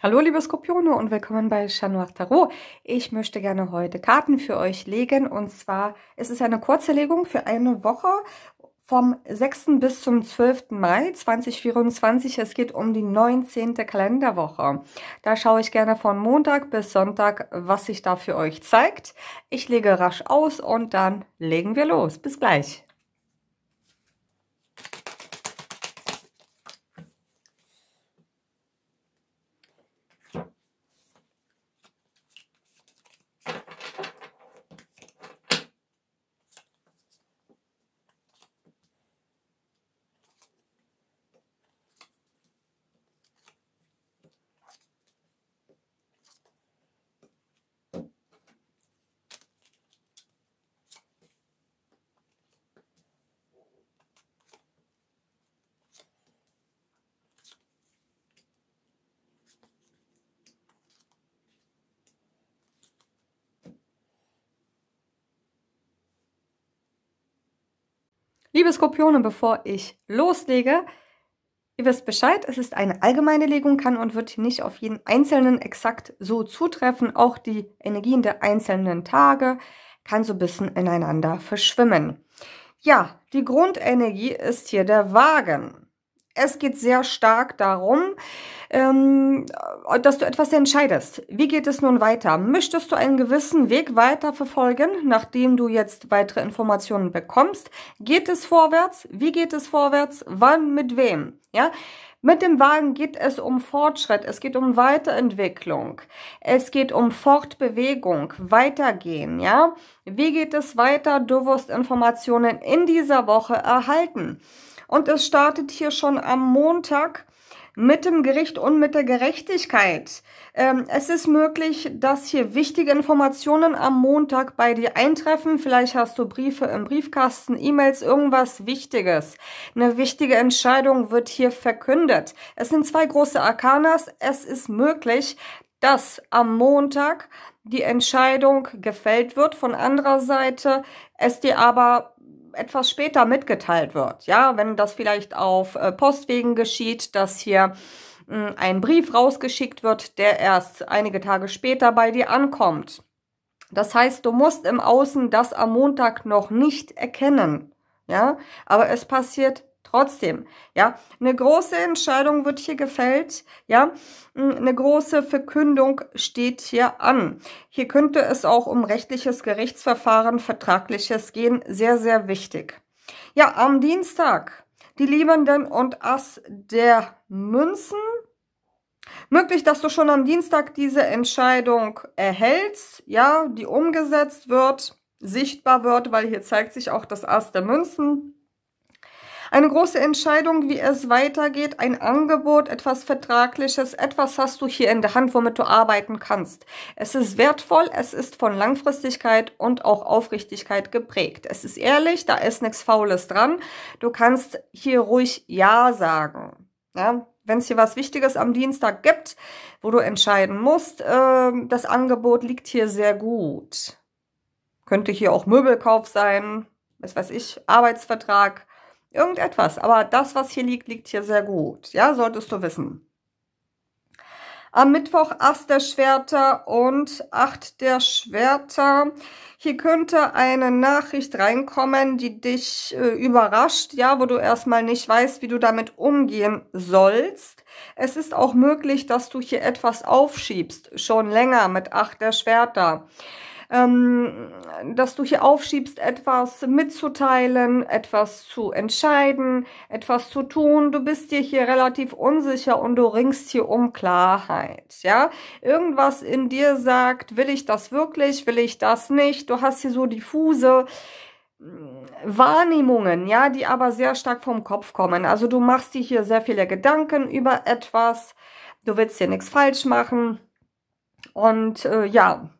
Hallo liebe Skorpione und willkommen bei Chanoir Tarot. Ich möchte gerne heute Karten für euch legen und zwar ist es eine kurze Legung für eine Woche vom 6. bis zum 12. Mai 2024. Es geht um die 19. Kalenderwoche. Da schaue ich gerne von Montag bis Sonntag, was sich da für euch zeigt. Ich lege rasch aus und dann legen wir los. Bis gleich. Liebe Skorpione, bevor ich loslege, ihr wisst Bescheid, es ist eine allgemeine Legung, kann und wird nicht auf jeden Einzelnen exakt so zutreffen. Auch die Energien der einzelnen Tage kann so ein bisschen ineinander verschwimmen. Ja, die Grundenergie ist hier der Wagen. Es geht sehr stark darum, ähm, dass du etwas entscheidest. Wie geht es nun weiter? Möchtest du einen gewissen Weg weiter verfolgen, nachdem du jetzt weitere Informationen bekommst? Geht es vorwärts? Wie geht es vorwärts? Wann? Mit wem? Ja? Mit dem Wagen geht es um Fortschritt, es geht um Weiterentwicklung, es geht um Fortbewegung, Weitergehen, ja? Wie geht es weiter? Du wirst Informationen in dieser Woche erhalten. Und es startet hier schon am Montag mit dem Gericht und mit der Gerechtigkeit. Ähm, es ist möglich, dass hier wichtige Informationen am Montag bei dir eintreffen. Vielleicht hast du Briefe im Briefkasten, E-Mails, irgendwas Wichtiges. Eine wichtige Entscheidung wird hier verkündet. Es sind zwei große Arkanas. Es ist möglich, dass am Montag die Entscheidung gefällt wird. Von anderer Seite es dir aber etwas später mitgeteilt wird. Ja, wenn das vielleicht auf äh, Postwegen geschieht, dass hier hm, ein Brief rausgeschickt wird, der erst einige Tage später bei dir ankommt. Das heißt, du musst im Außen das am Montag noch nicht erkennen. Ja, aber es passiert Trotzdem, ja, eine große Entscheidung wird hier gefällt, ja, hm, eine große Verkündung steht hier an. Hier könnte es auch um rechtliches Gerichtsverfahren, vertragliches gehen, sehr, sehr wichtig. Ja, am Dienstag, die Liebenden und Ass der Münzen. Möglich, dass du schon am Dienstag diese Entscheidung erhältst, ja, die umgesetzt wird, sichtbar wird, weil hier zeigt sich auch das Ass der Münzen. Eine große Entscheidung, wie es weitergeht, ein Angebot, etwas Vertragliches, etwas hast du hier in der Hand, womit du arbeiten kannst. Es ist wertvoll, es ist von Langfristigkeit und auch Aufrichtigkeit geprägt. Es ist ehrlich, da ist nichts Faules dran. Du kannst hier ruhig Ja sagen. Ja, wenn es hier was Wichtiges am Dienstag gibt, wo du entscheiden musst, äh, das Angebot liegt hier sehr gut. Könnte hier auch Möbelkauf sein, was weiß ich, Arbeitsvertrag, Irgendetwas. Aber das, was hier liegt, liegt hier sehr gut. Ja, solltest du wissen. Am Mittwoch Ass der Schwerter und Acht der Schwerter. Hier könnte eine Nachricht reinkommen, die dich äh, überrascht, ja, wo du erstmal nicht weißt, wie du damit umgehen sollst. Es ist auch möglich, dass du hier etwas aufschiebst, schon länger mit Acht der Schwerter ähm, dass du hier aufschiebst, etwas mitzuteilen, etwas zu entscheiden, etwas zu tun. Du bist dir hier relativ unsicher und du ringst hier um Klarheit, ja. Irgendwas in dir sagt, will ich das wirklich, will ich das nicht? Du hast hier so diffuse hm, Wahrnehmungen, ja, die aber sehr stark vom Kopf kommen. Also du machst dir hier sehr viele Gedanken über etwas, du willst hier nichts falsch machen und äh, ja,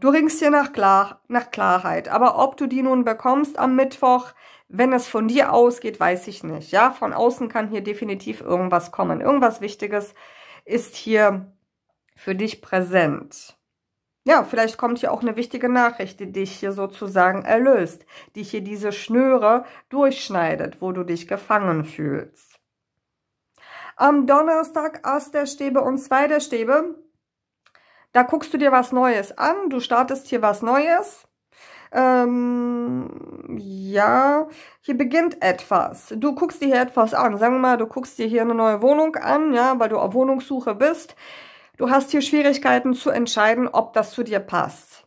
Du ringst hier nach, Klar nach Klarheit, aber ob du die nun bekommst am Mittwoch, wenn es von dir ausgeht, weiß ich nicht. Ja, von außen kann hier definitiv irgendwas kommen. Irgendwas Wichtiges ist hier für dich präsent. Ja, vielleicht kommt hier auch eine wichtige Nachricht, die dich hier sozusagen erlöst, die hier diese Schnüre durchschneidet, wo du dich gefangen fühlst. Am Donnerstag Ass der Stäbe und zwei der Stäbe. Da guckst du dir was Neues an. Du startest hier was Neues. Ähm, ja, hier beginnt etwas. Du guckst dir hier etwas an. Sagen wir mal, du guckst dir hier eine neue Wohnung an, ja, weil du auf Wohnungssuche bist. Du hast hier Schwierigkeiten zu entscheiden, ob das zu dir passt.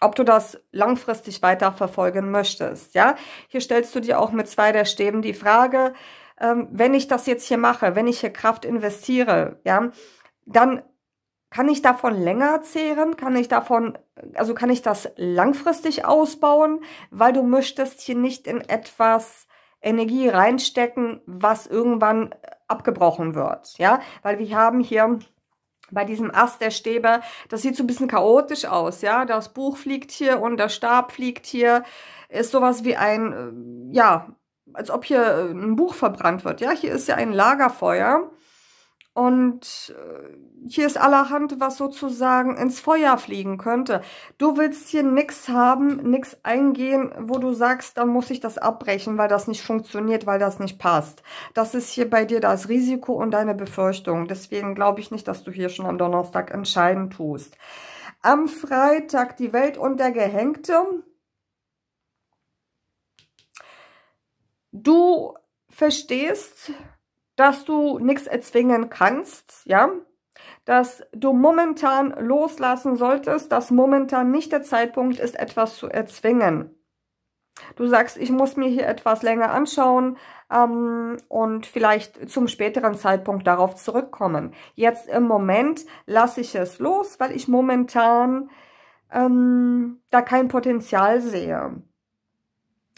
Ob du das langfristig weiterverfolgen möchtest, ja. Hier stellst du dir auch mit zwei der Stäben die Frage, ähm, wenn ich das jetzt hier mache, wenn ich hier Kraft investiere, ja, dann kann ich davon länger zehren? Kann ich davon, also kann ich das langfristig ausbauen? Weil du möchtest hier nicht in etwas Energie reinstecken, was irgendwann abgebrochen wird, ja? Weil wir haben hier bei diesem Ast der Stäbe, das sieht so ein bisschen chaotisch aus, ja? Das Buch fliegt hier und der Stab fliegt hier, ist sowas wie ein, äh, ja, als ob hier ein Buch verbrannt wird, ja? Hier ist ja ein Lagerfeuer und äh, hier ist allerhand, was sozusagen ins Feuer fliegen könnte. Du willst hier nichts haben, nichts eingehen, wo du sagst, dann muss ich das abbrechen, weil das nicht funktioniert, weil das nicht passt. Das ist hier bei dir das Risiko und deine Befürchtung. Deswegen glaube ich nicht, dass du hier schon am Donnerstag entscheiden tust. Am Freitag die Welt und der Gehängte. Du verstehst, dass du nichts erzwingen kannst, ja, dass du momentan loslassen solltest, dass momentan nicht der Zeitpunkt ist, etwas zu erzwingen. Du sagst, ich muss mir hier etwas länger anschauen ähm, und vielleicht zum späteren Zeitpunkt darauf zurückkommen. Jetzt im Moment lasse ich es los, weil ich momentan ähm, da kein Potenzial sehe.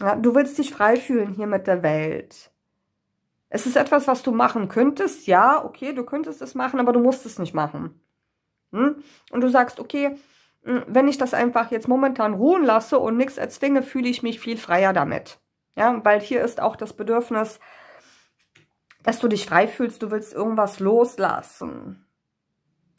Ja, du willst dich frei fühlen hier mit der Welt. Es ist etwas, was du machen könntest. Ja, okay, du könntest es machen, aber du musst es nicht machen. Hm? Und du sagst, okay, hm, wenn ich das einfach jetzt momentan ruhen lasse und nichts erzwinge, fühle ich mich viel freier damit. Ja, weil hier ist auch das Bedürfnis, dass du dich frei fühlst, du willst irgendwas loslassen.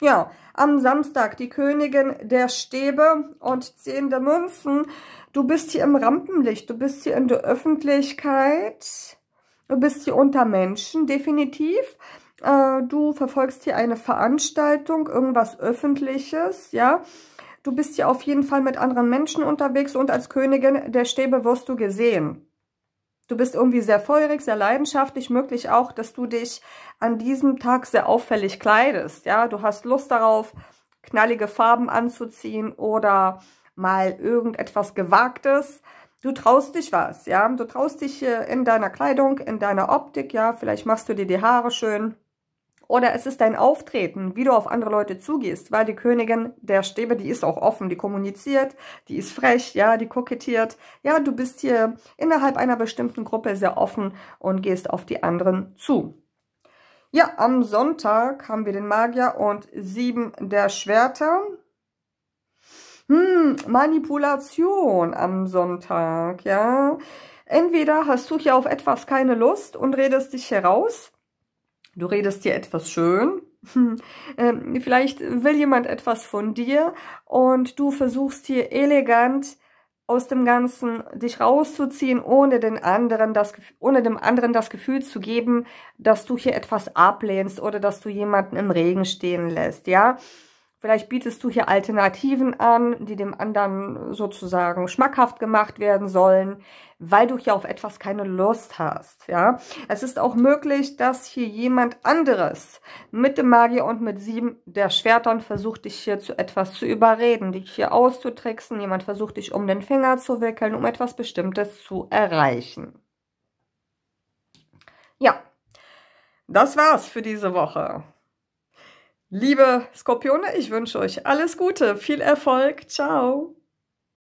Ja, am Samstag die Königin der Stäbe und zehn der Münzen. Du bist hier im Rampenlicht, du bist hier in der Öffentlichkeit. Du bist hier unter Menschen, definitiv. Äh, du verfolgst hier eine Veranstaltung, irgendwas Öffentliches, ja. Du bist hier auf jeden Fall mit anderen Menschen unterwegs und als Königin der Stäbe wirst du gesehen. Du bist irgendwie sehr feurig, sehr leidenschaftlich, möglich auch, dass du dich an diesem Tag sehr auffällig kleidest, ja. Du hast Lust darauf, knallige Farben anzuziehen oder mal irgendetwas Gewagtes. Du traust dich was, ja. Du traust dich in deiner Kleidung, in deiner Optik, ja. Vielleicht machst du dir die Haare schön. Oder es ist dein Auftreten, wie du auf andere Leute zugehst, weil die Königin der Stäbe, die ist auch offen, die kommuniziert, die ist frech, ja, die kokettiert. Ja, du bist hier innerhalb einer bestimmten Gruppe sehr offen und gehst auf die anderen zu. Ja, am Sonntag haben wir den Magier und sieben der Schwerter. Hm, Manipulation am Sonntag, ja. Entweder hast du hier auf etwas keine Lust und redest dich heraus. Du redest dir etwas schön. ähm, vielleicht will jemand etwas von dir und du versuchst hier elegant aus dem Ganzen dich rauszuziehen, ohne den anderen das, ohne dem anderen das Gefühl zu geben, dass du hier etwas ablehnst oder dass du jemanden im Regen stehen lässt, ja. Vielleicht bietest du hier Alternativen an, die dem anderen sozusagen schmackhaft gemacht werden sollen, weil du hier auf etwas keine Lust hast, ja. Es ist auch möglich, dass hier jemand anderes mit dem Magier und mit sieben der Schwertern versucht, dich hier zu etwas zu überreden, dich hier auszutricksen. Jemand versucht, dich um den Finger zu wickeln, um etwas Bestimmtes zu erreichen. Ja, das war's für diese Woche. Liebe Skorpione, ich wünsche euch alles Gute, viel Erfolg, ciao!